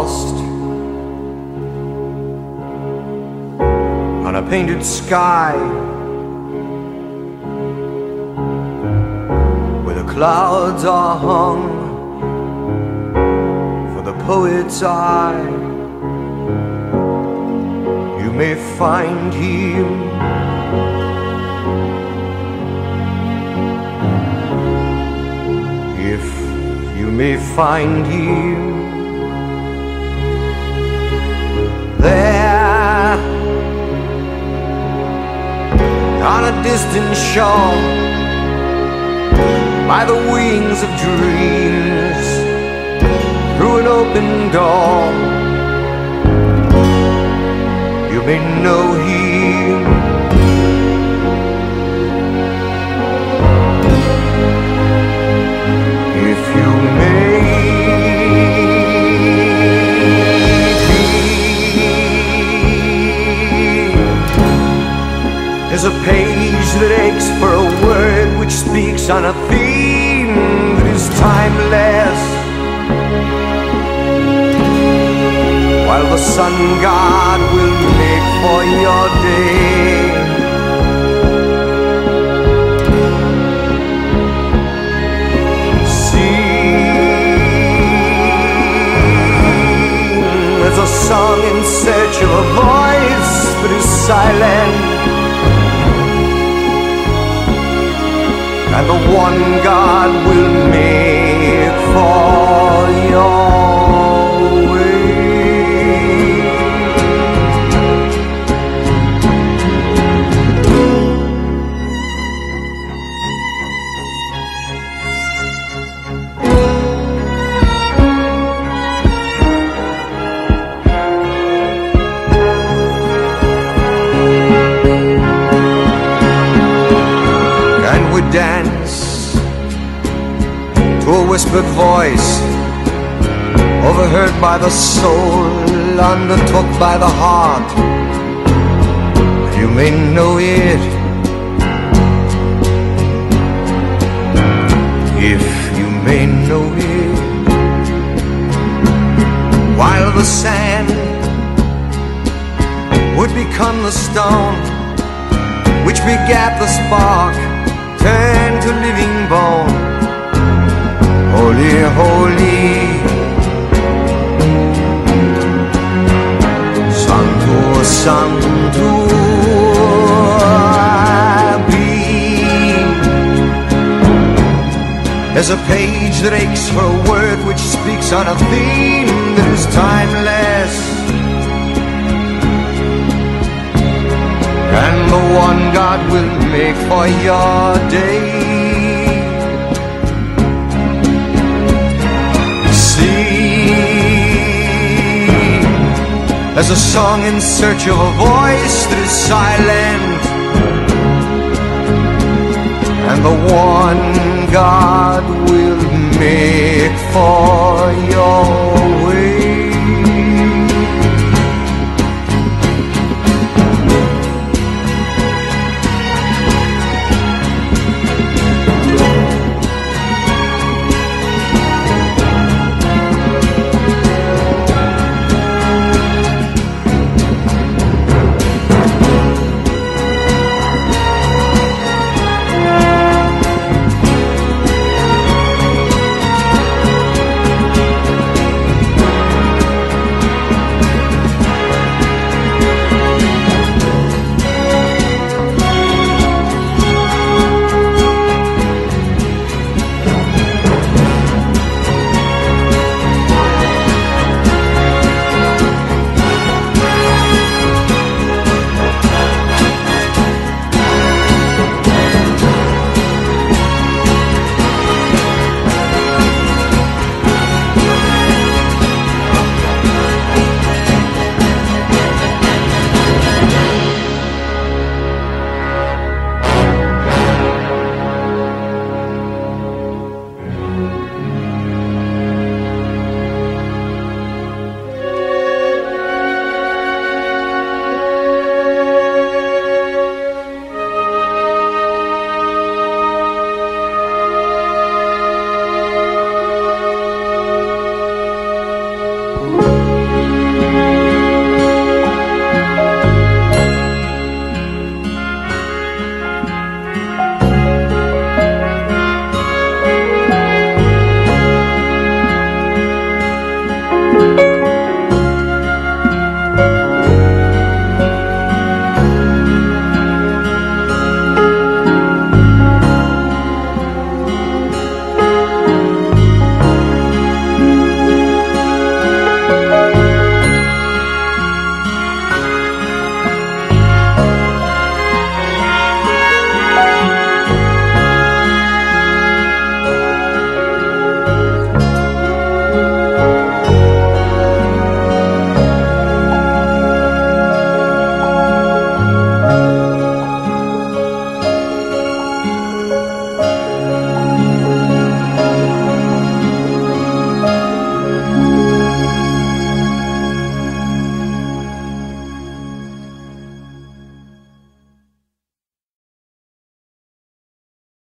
lost on a painted sky where the clouds are hung for the poet's eye. You may find him. if you may find him on a distant shore by the wings of dreams through an open door. You may know him on a theme that is timeless. While the sun god will make for your day. Sing as a song in search of a voice that is silent. And the one God will make for your way. and we dance whispered voice overheard by the soul undertook by the heart. You may know it if you may know it. While the sand would become the stone which begat the spark, turned to Santo, Santo, be. There's a page that aches for a word which speaks on a theme that is timeless. and the one God will make for your day. There's a song in search of a voice that is silent, and the one God will make for your.